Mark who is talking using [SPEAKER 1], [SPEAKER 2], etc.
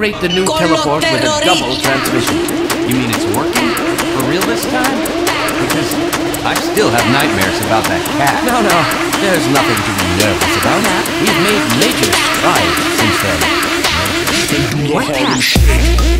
[SPEAKER 1] Rate the new teleport with a double transmission. You mean it's working? For real this time? Because I still have nightmares about that cat. No, no, there's nothing to be nervous about. We've made major strides since then.
[SPEAKER 2] What cat?